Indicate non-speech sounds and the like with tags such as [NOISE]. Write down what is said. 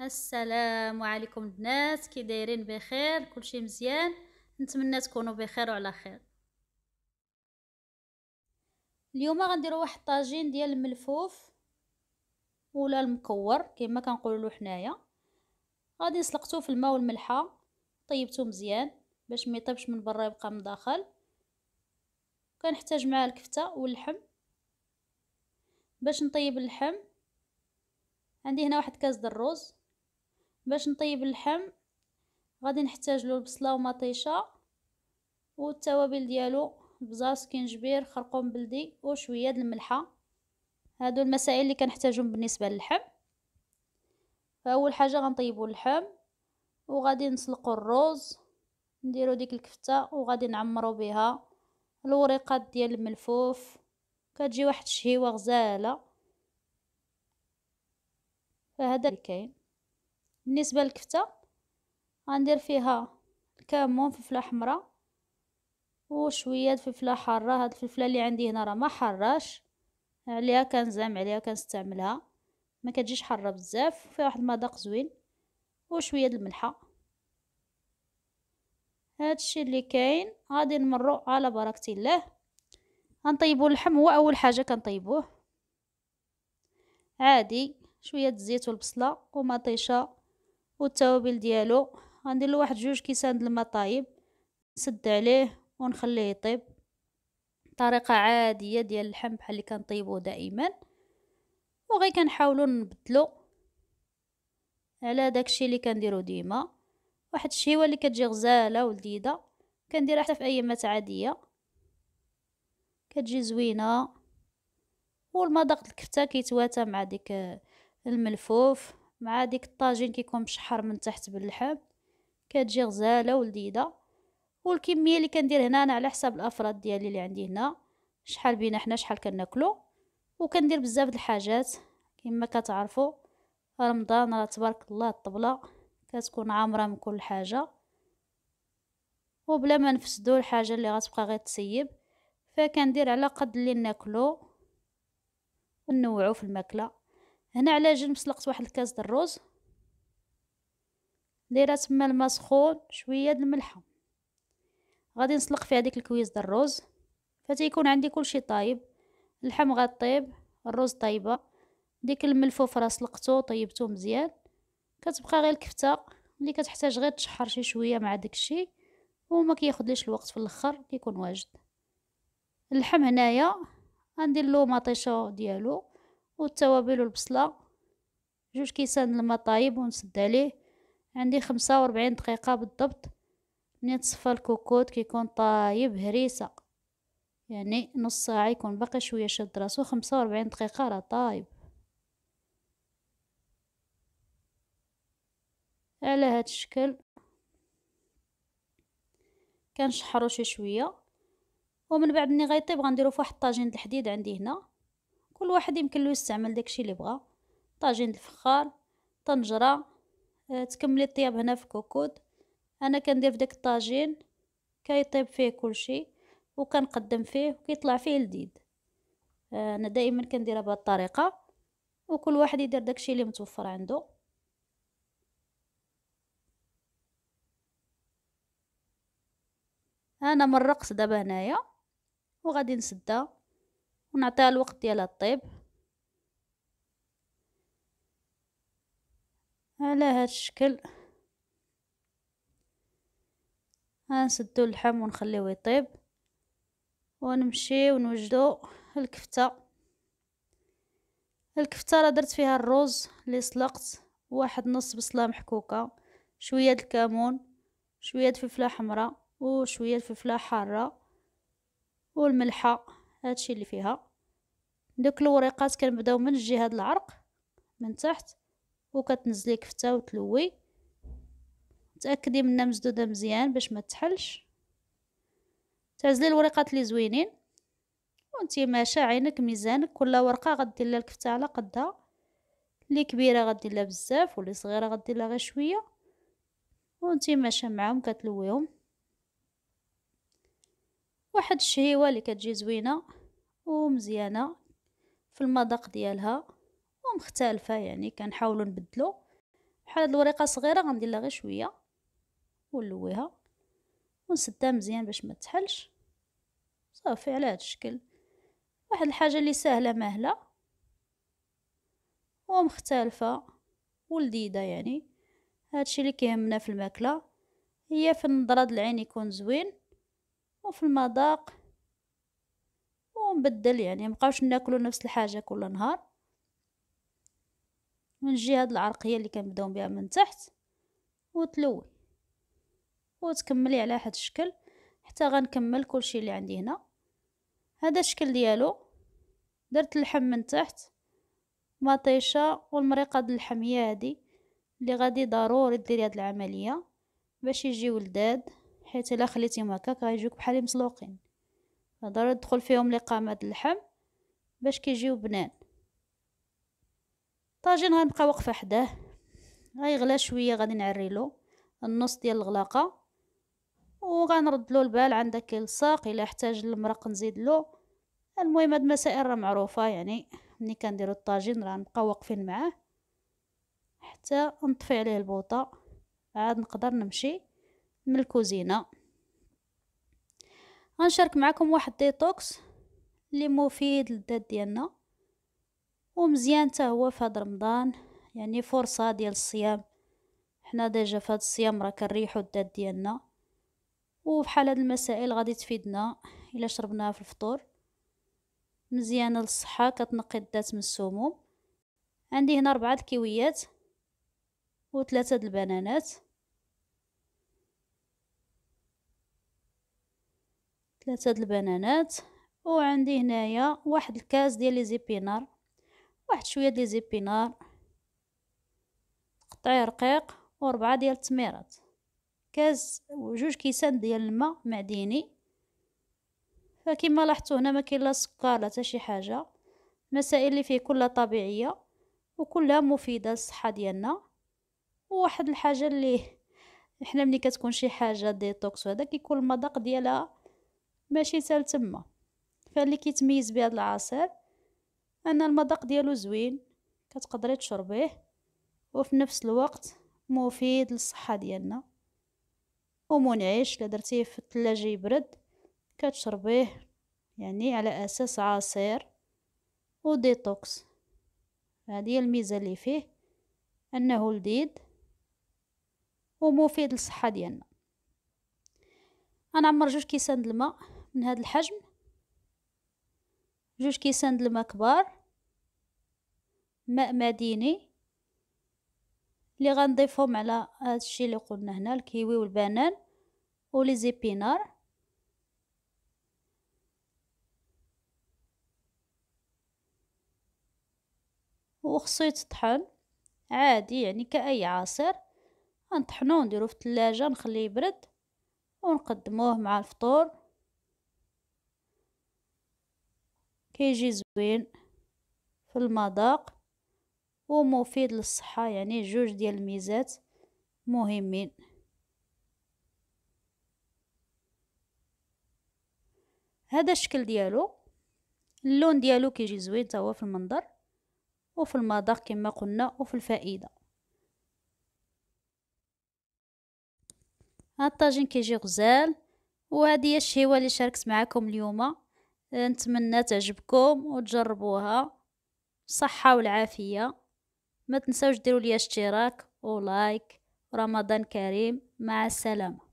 السلام عليكم البنات كي دايرين بخير؟ كلشي مزيان. نتمنى تكونوا بخير وعلى خير. اليوم غنديروا واحد طاجين ديال الملفوف ولا المكور كما كنقولوا حنايا. غادي نسلقتوه في الماء والملحة طيبتوه مزيان باش ما يطيبش من برا يبقى من داخل. كنحتاج معاه الكفتة واللحم. باش نطيب اللحم عندي هنا واحد كاس الرز. باش نطيب اللحم غادي نحتاج له البصلة ومطيشة والتوابل ديالو بزاز كنجبير خرقوم بلدي وشوية د الملحة. هادو المسائل اللي كنحتاجهم بالنسبة للحم فأول حاجة غنطيبوا اللحم وغادي نسلقوا الرز نديروا ديك الكفتة وغادي نعمروا بها الوريقات ديال الملفوف كتجي واحد الشهيوة غزالة. فهذا اللي كاين. بالنسبة للكفتة غندير فيها الكمون فلفله حمراء وشوية فلفله حارة. هاد الفلفلة اللي عندي هنا راه ما حراش عليها كنزعم عليها كنستعملها. ما كتجيش حارة بزاف فيها واحد المذاق زوين وشوية د الملحة. هادشي اللي كاين غادي نمروا على بركة الله. غنطيبوا اللحم هو أول حاجة كنطيبوه. عادي شوية الزيت والبصلة ومطيشة والتوابل ديالو غندير له واحد جوج كيسان د الماء طايب نسد عليه ونخليه يطيب. طريقة عادية ديال اللحم بحال اللي كنطيبوه دائما. وغير كنحاولوا نبدلو على داكشي اللي كنديرو ديما. واحد الشهيوه اللي كتجي غزالة ولذيذة. كنديرها حتى في ايامات عادية. كتجي زوينة. والمذاق الكفتة كيتواتى مع ديك الملفوف. مع ديك الطاجين كيكون مشحر من تحت باللحم. كتجي غزالة ولذيذة. والكمية اللي كندير هنا أنا على حساب الأفراد ديالي اللي عندي هنا. شحال بينا حنا شحال كناكلو. وكندير بزاف د الحاجات. كما كتعرفوا رمضان راه تبارك الله الطبلة. كتكون عامرة من كل حاجة. وبلا ما نفسدو الحاجة اللي غتبقى غير تسيب. فكندير على قد اللي ناكلو. ونوعو في الماكلة. هنا على جنب سلقت واحد الكاس د الرز دايره تما الماء سخون شوية د الملحه. غادي نسلق فيها ديك الكويز د الرز فتيكون عندي كلشي طايب. اللحم غطيب الرز طايبة. ديك الملفوف راه سلقته طيبته مزيان. كتبقى غير الكفتة اللي كتحتاج غير تشحر شي شوية مع داكشي وما كياخذليش الوقت في الأخر كيكون واجد. اللحم هنايا غندير له مطيشة ديالو. والتوابل والبصلة. جوج كيسان الماء طايب ونسد عليه. عندي خمسة وربعين دقيقة بالضبط. منين تصفى الكوكوط كيكون طايب هريسة. يعني نص ساعة يكون باقي شوية شد راسو. خمسة وربعين دقيقة راه طايب. على هاد الشكل. كنشحرو شي شوية. ومن بعد ملي غيطيب غنديرو فواحد الطاجين الحديد عندي هنا. كل واحد يمكن له يستعمل داكشي اللي بغا. طاجين الفخار طنجرة آه، تكملي الطياب هنا في كوكود. أنا كندير في داك الطاجين كيطيب فيه كلشي وكنقدم فيه وكيطلع فيه لذيذ. آه، أنا دائما كنديرها بهذه الطريقة وكل واحد يدير داكشي اللي متوفر عنده. أنا مرقت دابا هنايا وغادي نسدها. ونعطيها الوقت ديالها طيب على هاد الشكل. غنسدو اللحم ونخليوه يطيب. ونمشي ونوجدو الكفتة. الكفتة راه درت فيها الرز اللي سلقت. واحد نص بصلة محكوكة. شوية الكمون. شوية فلفلة حمراء. وشوية فلفلة حارة. والملحة. هادشي اللي فيها. دوك الوريقات كنبداو من الجهه د العرق من تحت وكتنزلي كفته وتلوي. تأكدي منها مسدودة مزيان باش ما تحلش. تعزلي الوريقات اللي زوينين وانتي ماشى عينك ميزانك. كل ورقة غدير لها الكفتة على قدها. اللي كبيرة غدير لها بزاف واللي صغيرة غدير لها غير شوية. وانتي ماشى معاهم كتلويهم. واحد الشهيوة اللي كتجي زوينة ومزيانة في المذاق ديالها ومختلفة يعني كنحاولوا نبدلو. بحال هاد الوريقه صغيرة غندير لها غير شوية ونلويها ونسدها مزيان باش ما تحلش. صافي على هاد الشكل. واحد الحاجة اللي سهله ماهله ومختلفة ولذيذة يعني. هادشي اللي كيهمنا في الماكلة هي في النظرة العين يكون زوين وفي المذاق. ونبدل يعني مبقاوش ناكلو نفس الحاجة كل نهار. ونجي هاد العرقية اللي كنبداو بها من تحت وتلوي وتكملي على هاد الشكل حتى غنكمل كلشي اللي عندي هنا. هذا الشكل ديالو درت اللحم من تحت مطيشة والمريقة د اللحم هي هادي اللي غادي ضروري ديري هاد العملية باش يجيو لذاذ حيت إلا خليتيهم هكاك غيجيوك بحال مسلوقين ضروري تدخل فيهم لقامه اللحم باش كيجيو بنان. طاجين غنبقى واقفه حداه غيغلى شوية غادي نعريلو النص ديال الغلاقة. وغنرد له البال عندك الساق إلا احتاج المرق نزيد له المهم هاد المسائل راه معروفة يعني ملي كنديرو الطاجين راه نبقاو واقفين معاه. حتى نطفي عليه البوطة. عاد نقدر نمشي. من الكوزينة. غنشارك معكم واحد détox اللي مفيد للذات ديالنا ومزيان حتى هو في هاد رمضان يعني فرصة ديال الصيام. حنا déjà في هاد الصيام راه كنريحو الذات ديالنا وبحال هاد المسائل غادي تفيدنا إلا شربناها في الفطور. مزيانة للصحة كتنقي الذات من السموم. عندي هنا ربعة الكيويات وثلاثة د البنانات. ثلاثة د البنانات وعندي هنايا واحد الكاس ديال لي زيبينار واحد شوية ديال لي زيبينار قطعي رقيق وربعة ديال التميرات. كاس وجوج كيسان ديال الماء معديني. فكما لاحظتوا هنا ما كاين لا سكر لا حتى شي حاجة. المسائل اللي فيه كلها طبيعية وكلها مفيدة للصحة ديالنا. وواحد الحاجة اللي [LAUGHS] إحنا ملي كتكون شي حاجة détox وهذا كيكون المذاق ديالها ماشي سال تما. فاللي كيتميز بهذا العصير أن المذاق ديالو زوين كتقدري تشربيه وفي نفس الوقت مفيد للصحة ديالنا ومنعش. إلا درتيه في الثلاجة يبرد كتشربيه يعني على أساس عصير وديتوكس هذه الميزة اللي فيه أنه لذيذ ومفيد للصحة ديالنا. أنا عمر جوج كيسان الماء. من هذا الحجم. جوج كيسان د الماء كبار. ماء مديني. اللي غنضيفهم على هذا الشيء اللي قلنا هنا الكيوي والبنان ولي زيبينار. وخصو يتطحن عادي يعني كأي عصير. غنطحنوه ونديروه في الثلاجة نخليه يبرد ونقدموه مع الفطور. كيجي زوين في المذاق ومفيد للصحة يعني جوج ديال الميزات مهمين. هذا الشكل ديالو اللون ديالو كيجي زوين تا هو في المنظر وفي المذاق كما قلنا وفي الفائدة. هاد الطاجين كيجي غزال وهذه هي الشهوه اللي شاركت معكم اليوم. نتمنى تعجبكم وتجربوها. صحة والعافية. ما تنساوش ديروا لي اشتراك ولايك رمضان كريم. مع السلامة.